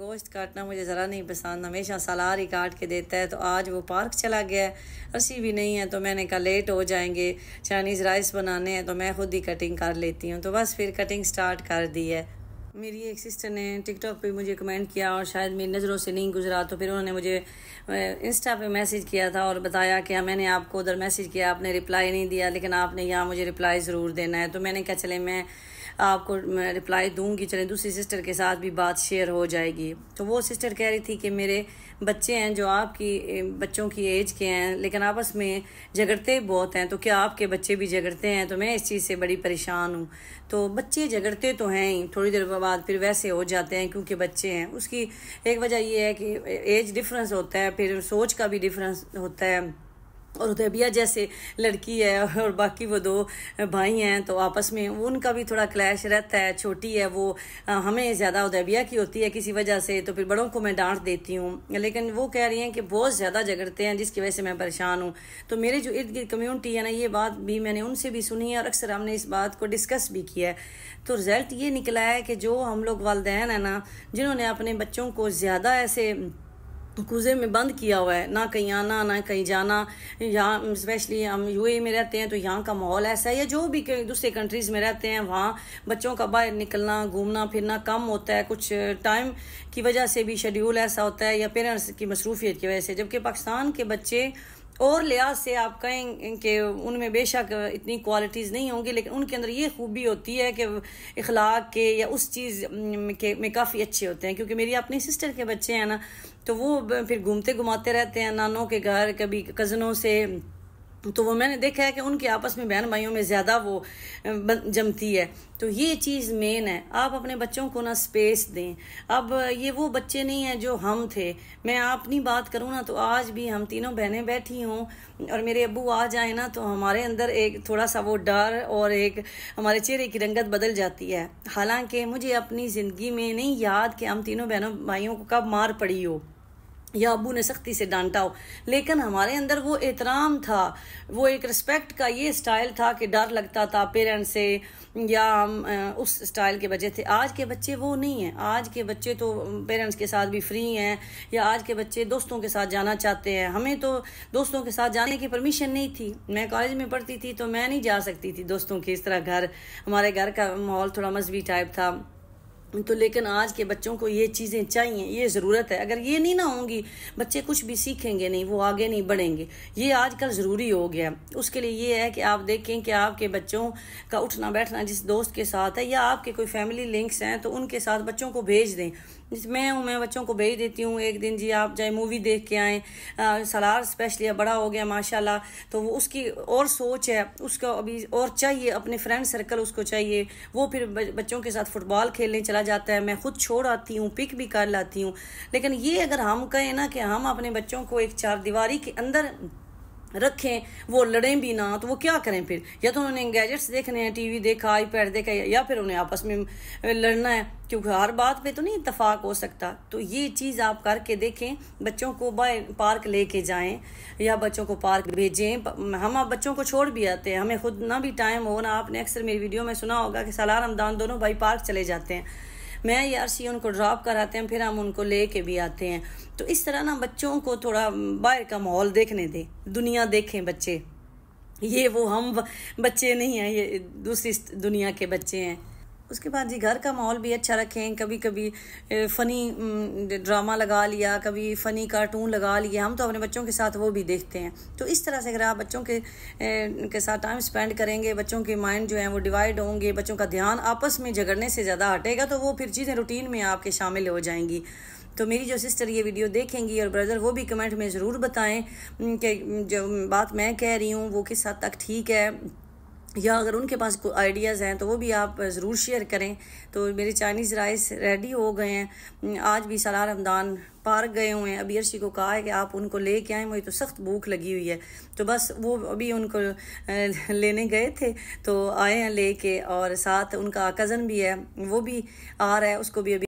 गोश्त काटना मुझे ज़रा नहीं पसंद। हमेशा सलार ही काट के देता है तो आज वो पार्क चला गया है। रसी भी नहीं है तो मैंने कहा लेट हो जाएँगे। चाइनीज़ राइस बनाने हैं तो मैं खुद ही कटिंग कर लेती हूँ। तो बस फिर कटिंग स्टार्ट कर दी है। मेरी एक सिस्टर ने टिकटॉक पे मुझे कमेंट किया और शायद मेरी नज़रों से नहीं गुजरा तो फिर उन्होंने मुझे इंस्टा पे मैसेज किया था और बताया कि हाँ, मैंने आपको उधर मैसेज किया आपने रिप्लाई नहीं दिया लेकिन आपने यहाँ मुझे रिप्लाई ज़रूर देना है। तो मैंने कहा चले मैं आपको रिप्लाई दूँगी, चले, दूसरी सिस्टर के साथ भी बात शेयर हो जाएगी। तो वो सिस्टर कह रही थी कि मेरे बच्चे हैं जो आपकी बच्चों की एज के हैं, लेकिन आपस में झगड़ते बहुत हैं। तो क्या आपके बच्चे भी झगड़ते हैं? तो मैं इस चीज़ से बड़ी परेशान हूँ। तो बच्चे झगड़ते तो हैं ही, थोड़ी देर बाद फिर वैसे हो जाते हैं क्योंकि बच्चे हैं। उसकी एक वजह यह है कि एज डिफरेंस होता है, फिर सोच का भी डिफरेंस होता है। और उदैबिया जैसे लड़की है और बाकी वो दो भाई हैं तो आपस में उनका भी थोड़ा क्लैश रहता है, छोटी है वो हमें ज़्यादा उदैबिया की होती है किसी वजह से तो फिर बड़ों को मैं डांट देती हूँ। लेकिन वो कह रही हैं कि बहुत ज़्यादा झगड़ते हैं, जिसकी वजह से मैं परेशान हूँ। तो मेरे जो इर्द गिर्द कम्यूनिटी है ना, ये बात भी मैंने उनसे भी सुनी है और अक्सर हमने इस बात को डिस्कस भी किया है। तो रिज़ल्ट ये निकला है कि जो हम लोग वालदेन है ना, जिन्होंने अपने बच्चों को ज़्यादा ऐसे कूजे में बंद किया हुआ है। ना कहीं आना, ना कहीं जाना। यहाँ स्पेशली हम यूए में रहते हैं तो यहाँ का माहौल ऐसा है या जो भी दूसरे कंट्रीज़ में रहते हैं, वहाँ बच्चों का बाहर निकलना, घूमना, फिरना कम होता है। कुछ टाइम की वजह से भी शेड्यूल ऐसा होता है या पेरेंट्स की मसरूफियत की वजह से। जबकि पाकिस्तान के बच्चे और लिहाज से आप कहें कि उनमें बेशक इतनी क्वालिटीज़ नहीं होंगी, लेकिन उनके अंदर ये खूबी होती है कि इखलाक के या उस चीज़ के में काफ़ी अच्छे होते हैं। क्योंकि मेरी अपनी सिस्टर के बच्चे हैं ना तो वो फिर घूमते घुमाते रहते हैं, नानों के घर, कभी कज़नों से तो वो मैंने देखा है कि उनके आपस में बहन भाइयों में ज़्यादा वो जमती है। तो ये चीज़ मेन है। आप अपने बच्चों को ना स्पेस दें। अब ये वो बच्चे नहीं हैं जो हम थे। मैं अपनी बात करूँ ना तो आज भी हम तीनों बहनें बैठी हूँ और मेरे अबू आ जाए ना तो हमारे अंदर एक थोड़ा सा वो डर और एक हमारे चेहरे की रंगत बदल जाती है। हालाँकि मुझे अपनी ज़िंदगी में नहीं याद कि हम तीनों बहनों भाइयों को कब मार पड़ी हो। या अबू ने सख्ती से डांटा हो। लेकिन हमारे अंदर वो एहतराम था, वो एक रिस्पेक्ट का ये स्टाइल था कि डर लगता था पेरेंट्स से, या हम उस स्टाइल के बच्चे थे आज के बच्चे वो नहीं हैं। आज के बच्चे तो पेरेंट्स के साथ भी फ्री हैं, या आज के बच्चे दोस्तों के साथ जाना चाहते हैं। हमें तो दोस्तों के साथ जाने की परमिशन नहीं थी। मैं कॉलेज में पढ़ती थी तो मैं नहीं जा सकती थी दोस्तों के इस तरह घर। हमारे घर का माहौल थोड़ा मजहबी टाइप था। तो लेकिन आज के बच्चों को ये चीज़ें चाहिए, ये ज़रूरत है। अगर ये नहीं ना होंगी, बच्चे कुछ भी सीखेंगे नहीं, वो आगे नहीं बढ़ेंगे। ये आजकल ज़रूरी हो गया। उसके लिए ये है कि आप देखें कि आपके बच्चों का उठना बैठना जिस दोस्त के साथ है या आपके कोई फैमिली लिंक्स हैं तो उनके साथ बच्चों को भेज दें। मैं हूँ, मैं बच्चों को भेज देती हूँ, एक दिन जी आप चाहे मूवी देख के आए सलार स्पेशली अब बड़ा हो गया, माशाल्लाह तो वो उसकी और सोच है, उसको अभी और चाहिए, अपने फ्रेंड सर्कल उसको चाहिए, वो फिर बच्चों के साथ फुटबॉल खेलने चला जाता है, मैं खुद छोड़ आती हूँ पिक भी कर लाती हूँ। लेकिन ये अगर हम कहें ना कि हम अपने बच्चों को एक चार दीवारी के अंदर रखें, वो लड़ें भी ना तो वो क्या करें फिर? या तो उन्होंने गैजेट्स देखने हैं टीवी देखा आईपैड देखा, या फिर उन्हें आपस में लड़ना है, क्योंकि हर बात पे तो नहीं इतफाक हो सकता। तो ये चीज़ आप करके देखें, बच्चों को पार्क लेके जाएँ, या बच्चों को पार्क भेजें हम आप बच्चों को छोड़ भी आते हैं। हमें खुद ना भी टाइम हो ना, आपने अक्सर मेरी वीडियो में सुना होगा कि सलार रमदान दोनों भाई पार्क चले जाते हैं। मैं या सी उनको ड्रॉप कराते हैं, फिर हम उनको ले के भी आते हैं। तो इस तरह ना बच्चों को थोड़ा बाहर का माहौल देखने दें, दुनिया देखें बच्चे। ये वो हम बच्चे नहीं हैं, ये दूसरी दुनिया के बच्चे हैं। उसके बाद जी घर का माहौल भी अच्छा रखें कभी कभी फ़नी ड्रामा लगा लिया, कभी फ़नी कार्टून लगा लिया, हम तो अपने बच्चों के साथ वो भी देखते हैं। तो इस तरह से अगर आप बच्चों के के साथ टाइम स्पेंड करेंगे, बच्चों के माइंड जो है वो डिवाइड होंगे, बच्चों का ध्यान आपस में झगड़ने से ज़्यादा हटेगा तो वो फिर चीज़ें रूटीन में आपके शामिल हो जाएँगी। तो मेरी जो सिस्टर ये वीडियो देखेंगी और ब्रदर वो भी कमेंट में ज़रूर बताएँ कि जो बात मैं कह रही हूँ, वो किस हद तक ठीक है या अगर उनके पास कोई आइडियाज़ हैं तो वो भी आप ज़रूर शेयर करें। तो मेरे चाइनीज़ राइस रेडी हो गए हैं। आज भी सलार रमदान पार्क गए हुए हैं। अभी अर्शी को कहा है कि आप उनको ले के आएँ, मुझे तो सख्त भूख लगी हुई है। तो बस वो अभी उनको लेने गए थे तो आए हैं ले के और साथ उनका कज़न भी है, वो भी आ रहा है, उसको भी अभी